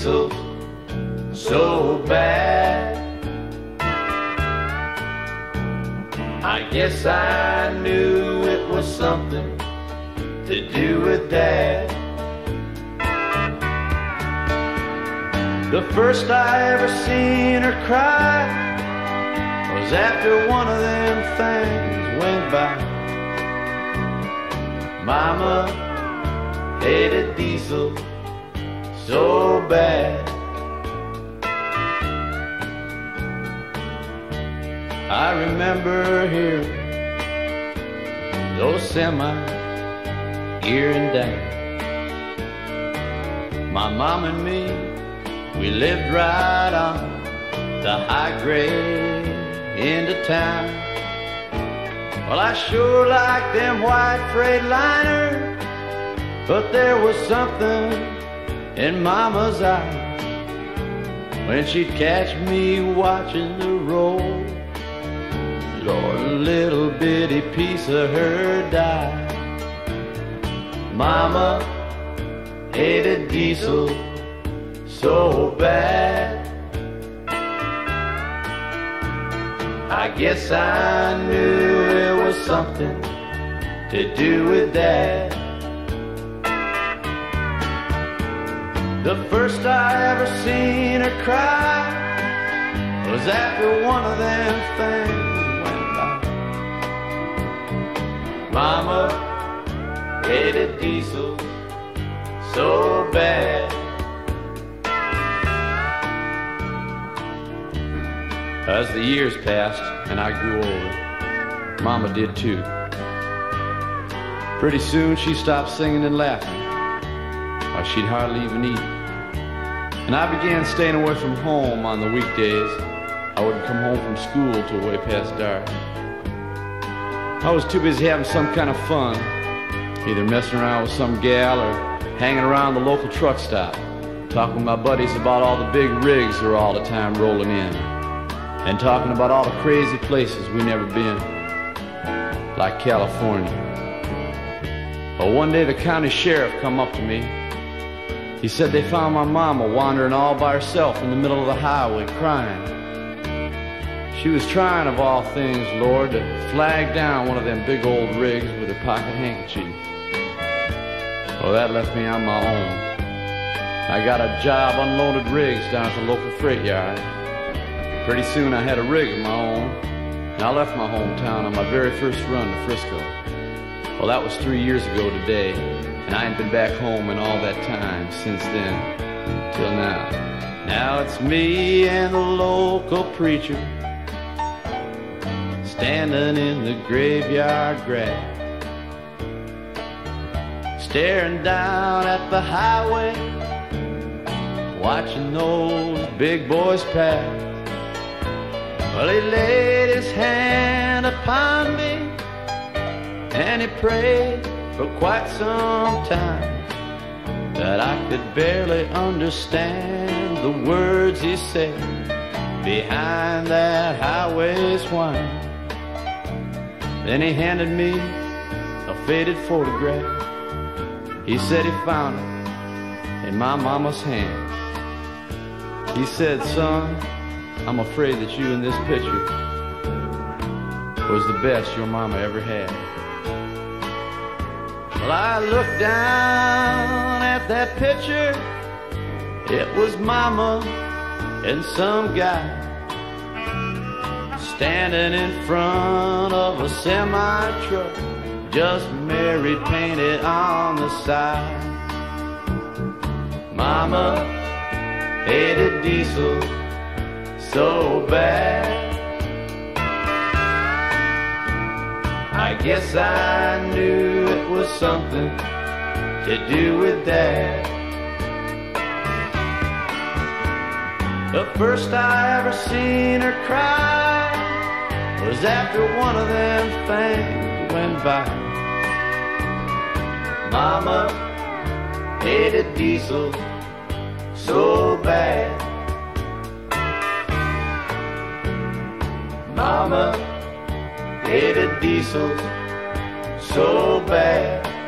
diesel so bad. I guess I knew it was something to do with that. The first I ever seen her cry was after one of them things went by. Mama hated diesel so bad. I remember hearing those semis here and down. My mom and me, we lived right on the high grade into town. Well, I sure liked them white Freightliners, but there was something in Mama's eyes when she'd catch me watching the road. Lord, little bitty piece of her died. Mama hated diesel so bad. I guess I knew it was something to do with that. The first I ever seen her cry was after one of them things went by. Mama hated diesel so bad. As the years passed and I grew older, Mama did too. Pretty soon she stopped singing and laughing, she'd hardly even eat. And I began staying away from home on the weekdays. I wouldn't come home from school till way past dark. I was too busy having some kind of fun either messing around with some gal or hanging around the local truck stop, talking with my buddies about all the big rigs that are all the time rolling in, and talking about all the crazy places we never been, like California. Well, one day the county sheriff come up to me. He said they found my mama wandering all by herself in the middle of the highway crying. She was trying, of all things, Lord, to flag down one of them big old rigs with her pocket handkerchief. Well, that left me on my own. I got a job unloaded rigs down at the local freight yard. Pretty soon I had a rig of my own, and I left my hometown on my very first run to Frisco. Well, that was three years ago today, and I ain't been back home in all that time since then, till now. Now it's me and the local preacher standing in the graveyard grass staring down at the highway, watching those big boys pass. Well, he laid his hand upon me and he prayed for quite some time that I could barely understand the words he said behind that highway's whine. Then he handed me a faded photograph he said he found it in my mama's hand. He said, son, I'm afraid that you in this picture was the best your mama ever had. Well, I looked down at that picture. It was mama and some guy standing in front of a semi truck just married painted on the side. Mama hated diesel so bad. I guess I knew it was something to do with that. The first I ever seen her cry was after one of them things went by. Mama hated diesel so bad. Mama hated diesel so bad.